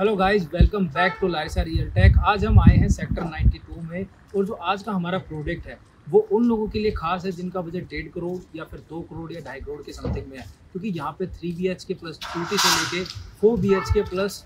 Hello guys welcome back to लाइसा real take आज हम आए हैं सेक्टर 92 में और जो आज का हमारा प्रोडक्ट है, वो उन लोगों के लिए खास है जिनका बजट डेढ़ करोड़ या फिर दो करोड़ या ढाई करोड़ के समथिंग में है। क्योंकि यहाँ पे three B K plus two T से लेके four B K plus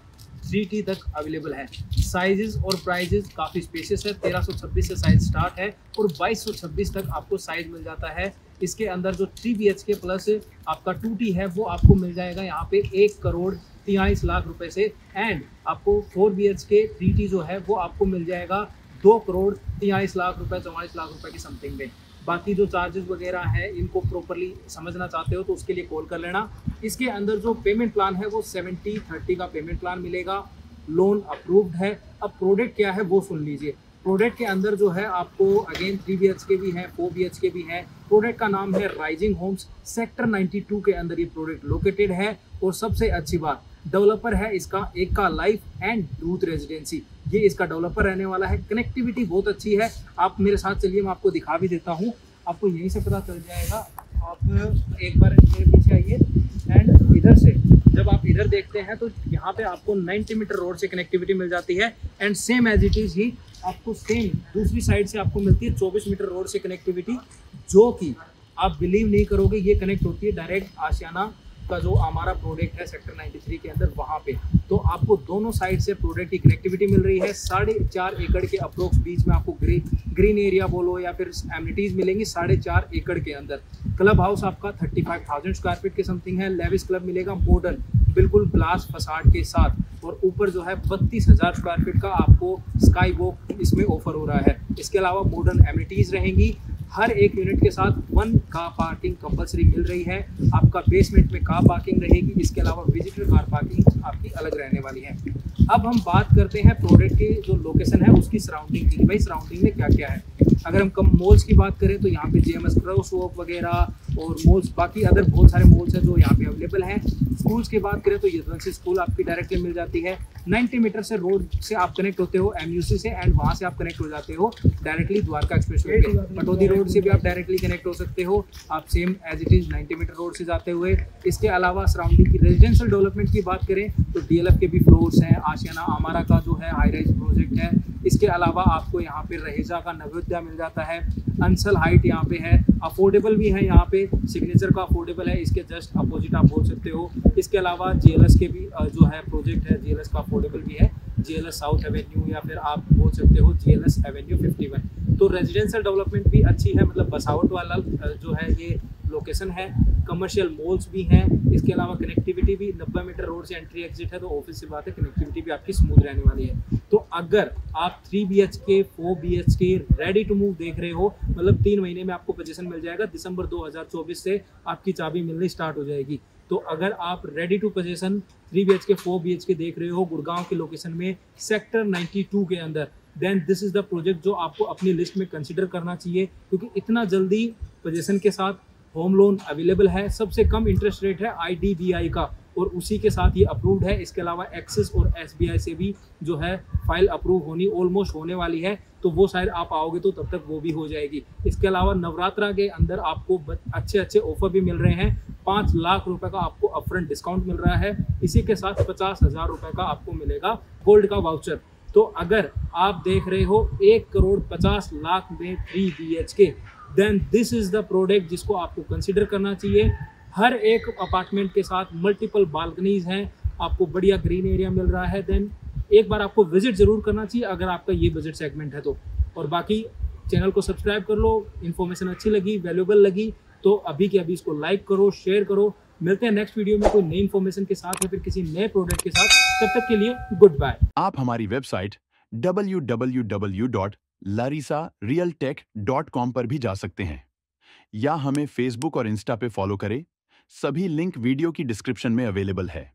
three T तक अवेलेबल है। साइजेस और प्राइजेस काफ़ी स्पेसियस है। तेरह सौ छब्बीस से साइज़ स्टार्ट है और बाईस सौ छब्बीस तक आपको साइज़ मिल जाता है। इसके अंदर जो three B H K plus आपका टू टी है, वो आपको मिल जाएगा यहाँ पे एक करोड़ तिहाईस लाख रुपए से। एंड आपको four B H K three T जो है, वो आपको मिल जाएगा दो करोड़ तिहाईस लाख रुपए, चौवालीस लाख रुपए की समथिंग में। बाकी जो चार्जेस वगैरह है, इनको प्रॉपरली समझना चाहते हो तो उसके लिए कॉल कर लेना। इसके अंदर जो पेमेंट प्लान है, वो सेवेंटी थर्टी का पेमेंट प्लान मिलेगा। लोन अप्रूव्ड है। अब प्रोडक्ट क्या है, वो सुन लीजिए। प्रोडक्ट के अंदर जो है आपको अगेन थ्री बी के भी हैं फोर बी के भी हैं। प्रोडक्ट का नाम है राइजिंग होम्स सेक्टर 92 के अंदर ये प्रोडक्ट लोकेटेड है। और सबसे अच्छी बात डेवलपर है इसका, एक का लाइफ एंड दूत रेजिडेंसी ये इसका डेवलपर रहने वाला है। कनेक्टिविटी बहुत अच्छी है। आप मेरे साथ चलिए, मैं आपको दिखा भी देता हूँ। आपको यहीं से पता चल जाएगा। आप एक बार मेरे पीछे आइए एंड इधर से। जब आप इधर देखते हैं तो यहाँ पे आपको 90 मीटर रोड से कनेक्टिविटी मिल जाती है and same as it is ही आपको सेम दूसरी साइड से आपको मिलती है 24 मीटर रोड से कनेक्टिविटी जो कि आप बिलीव नहीं करोगे, ये कनेक्ट होती है डायरेक्ट आशियाना का जो हमारा प्रोडक्ट है सेक्टर 93 के अंदर वहाँ पे। तो आपको दोनों साइड से प्रोडक्ट की कनेक्टिविटी मिल रही है। साढ़े चार एकड़ के अप्रोक्स बीच में आपको ग्रीन ग्रीन एरिया बोलो या फिर एमिनिटीज़ मिलेंगी साढ़े चार एकड़ के अंदर। क्लब हाउस आपका thirty five thousand square feet के समथिंग है। लेविस क्लब मिलेगा मॉडर्न बिल्कुल ग्लास फसाड के साथ। और ऊपर जो है बत्तीस हज़ार स्क्वायर फीट का आपको स्काई वॉक इसमें ऑफ़र हो रहा है। इसके अलावा मॉडर्न एमिनिटीज़ रहेंगी। हर एक यूनिट के साथ वन कार पार्किंग कंपलसरी मिल रही है। आपका बेसमेंट में कार पार्किंग रहेगी, इसके अलावा विजिटर कार पार्किंग आपकी अलग रहने वाली है। अब हम बात करते हैं प्रोडक्ट की जो लोकेशन है, उसकी सराउंडिंग की। भाई सराउंडिंग में क्या क्या है? अगर हम कम मॉल्स की बात करें तो यहाँ पे J M S cross walk वगैरह और मॉल्स बाकी अदर बहुत सारे मॉल्स हैं जो यहाँ पे अवेलेबल हैं। स्कूल्स की बात करें तो यदवंशी स्कूल आपकी डायरेक्टली मिल जाती है। 90 मीटर से रोड से आप कनेक्ट होते हो एमयूसी से एंड वहाँ से आप कनेक्ट हो जाते हो directly Dwarka expressway Pataudi road से भी आप डायरेक्टली कनेक्ट हो सकते हो। आप same as it is 90 meter road से जाते हुए। इसके अलावा सराउंडिंग की रेजिडेंशियल डेवलपमेंट की बात करें तो डीएलएफ के भी फ्लोर्स हैं आशियाना आमारा का जो है हाई राइज प्रोजेक्ट है। इसके अलावा आपको यहाँ पे रहेजा का नवोदया मिल जाता है, अंसल हाइट यहाँ पे है, अफोर्डेबल भी है यहाँ पे, सिग्नेचर का अफोर्डेबल है, इसके जस्ट अपोजिट आप बोल सकते हो। इसके अलावा जे के भी जो है प्रोजेक्ट है जे का अफोर्डेबल भी है जे साउथ एवेन्यू या फिर आप बोल सकते हो जे एवेन्यू फिफ्टी तो रेजिडेंशियल डेवलपमेंट भी अच्छी है मतलब बसावट वाला जो है ये लोकेशन है कमर्शियल मॉल्स भी हैं, इसके अलावा कनेक्टिविटी भी 90 मीटर रोड से एंट्री एग्जिट है तो ऑफ़िस से बात है कनेक्टिविटी भी आपकी स्मूथ रहने वाली है। तो अगर आप three B H K four B H K ready to move देख रहे हो मतलब तीन महीने में आपको पोजिशन मिल जाएगा, दिसंबर 2024 से आपकी चाबी मिलनी स्टार्ट हो जाएगी। तो अगर आप ready to position three B H K four B H K देख रहे हो, गुड़गांव के लोकेशन में सेक्टर 92 के अंदर then this is the project जो आपको अपनी लिस्ट में कंसिडर करना चाहिए, क्योंकि इतना जल्दी पोजिशन के साथ होम लोन अवेलेबल है, सबसे कम इंटरेस्ट रेट है आईडीबीआई का, और उसी के साथ ये अप्रूव्ड है। इसके अलावा एक्सिस और एसबीआई से भी जो है फ़ाइल अप्रूव होनी ऑलमोस्ट होने वाली है तो वो शायद आप आओगे तो तब तक वो भी हो जाएगी। इसके अलावा नवरात्रा के अंदर आपको अच्छे अच्छे ऑफ़र भी मिल रहे हैं। पाँच लाख रुपए का आपको अपफ्रंट डिस्काउंट मिल रहा है। इसी के साथ पचास हज़ार रुपये का आपको मिलेगा गोल्ड का वाउचर तो अगर आप देख रहे हो, एक करोड़ पचास लाख में three B K then this is the product जिसको आपको कंसिडर करना चाहिए। हर एक अपार्टमेंट के साथ मल्टीपल बालकनीज हैं, आपको बढ़िया ग्रीन एरिया मिल रहा है देन एक बार आपको विज़िट ज़रूर करना चाहिए अगर आपका ये बजट सेगमेंट है तो। और बाकी चैनल को सब्सक्राइब कर लो इन्फॉर्मेशन अच्छी लगी वैल्यूबल लगी तो अभी के अभी इसको लाइक करो शेयर करो। मिलते हैं नेक्स्ट वीडियो में, कोई नई इन्फॉर्मेशन के साथ या फिर किसी नए प्रोडक्ट के साथ। तब तक के लिए गुड बाय आप हमारी वेबसाइट www. कॉम पर भी जा सकते हैं या हमें फेसबुक और इंस्टा पे फॉलो करें सभी लिंक वीडियो की डिस्क्रिप्शन में अवेलेबल है